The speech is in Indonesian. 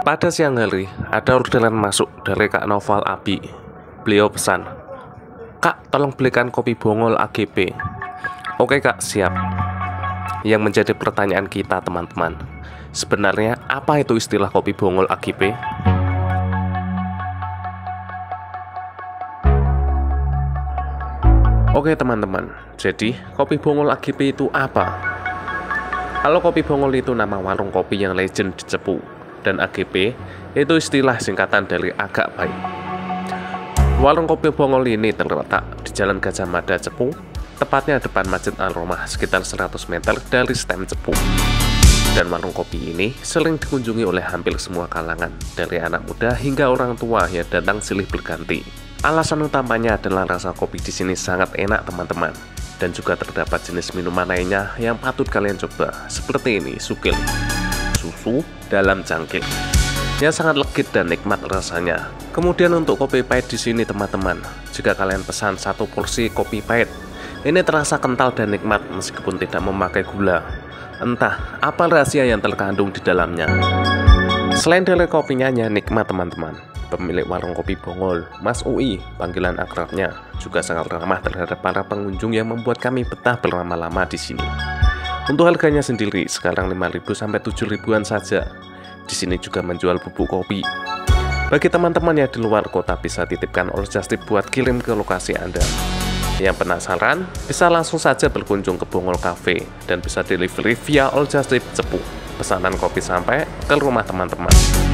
Pada siang hari, ada orderan masuk dari Kak Noval Abi. Beliau pesan, Kak, tolong belikan kopi bongol AGP. Oke kak, siap. Yang menjadi pertanyaan kita teman-teman, sebenarnya apa itu istilah kopi bongol AGP? Oke teman-teman, jadi kopi bongol AGP itu apa? Kalau kopi bongol itu nama warung kopi yang legend di Cepu dan AGP itu istilah singkatan dari agak baik. Warung kopi bongol ini terletak di Jalan Gajah Mada Cepu, tepatnya depan Masjid Al-Romah sekitar 100 meter dari stem Cepu. Dan warung kopi ini sering dikunjungi oleh hampir semua kalangan, dari anak muda hingga orang tua yang datang silih berganti. Alasan utamanya adalah rasa kopi di sini sangat enak teman-teman dan juga terdapat jenis minuman lainnya yang patut kalian coba seperti ini sukil susu dalam cangkir. Yang sangat legit dan nikmat rasanya. Kemudian untuk kopi pahit di sini teman-teman. Jika kalian pesan satu porsi kopi pahit ini terasa kental dan nikmat meskipun tidak memakai gula. Entah apa rahasia yang terkandung di dalamnya. Selain dari kopinya yang nikmat teman-teman. Pemilik warung kopi Bongol, Mas UI, panggilan akrabnya, juga sangat ramah terhadap para pengunjung yang membuat kami betah berlama-lama di sini. Untuk harganya sendiri, sekarang 5.000 sampai 7.000-an saja. Di sini juga menjual bubuk kopi. Bagi teman-teman yang di luar kota bisa titipkan Just Tip buat kirim ke lokasi Anda. Yang penasaran, bisa langsung saja berkunjung ke Bongol Cafe dan bisa delivery via All Just Tip Cepu. Pesanan kopi sampai ke rumah teman-teman.